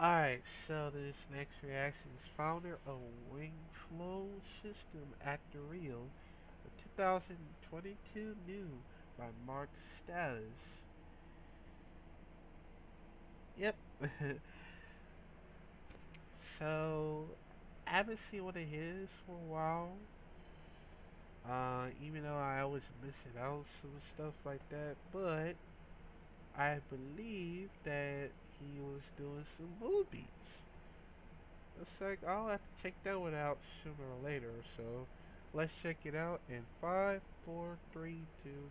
Alright, so this next reaction is founder of Wing Flow System at the Real, a 2022 new by Mark Stas. Yep. so, I haven't seen one of his for a while. Uh, even though I always missing out some stuff like that, but I believe that he was doing some movies. It's like, I'll have to check that one out sooner or later, so let's check it out in 5, 4, 3, 2,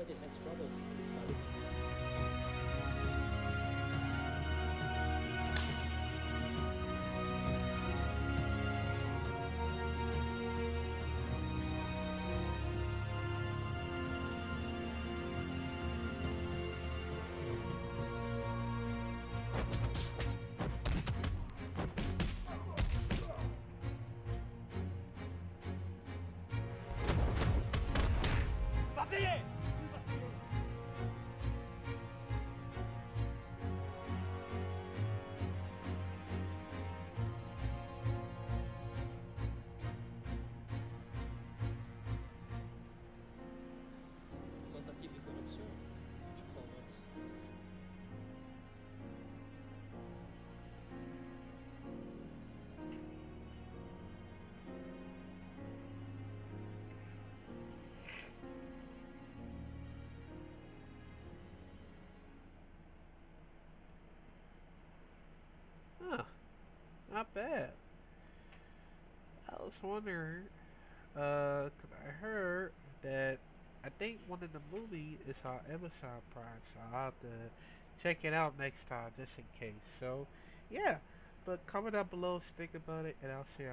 And you already had struggles Bad. I was wondering, uh, I heard that I think one of the movie is on Amazon Prime, so I'll have to check it out next time just in case. So, yeah. But comment down below, think about it, and I'll see you.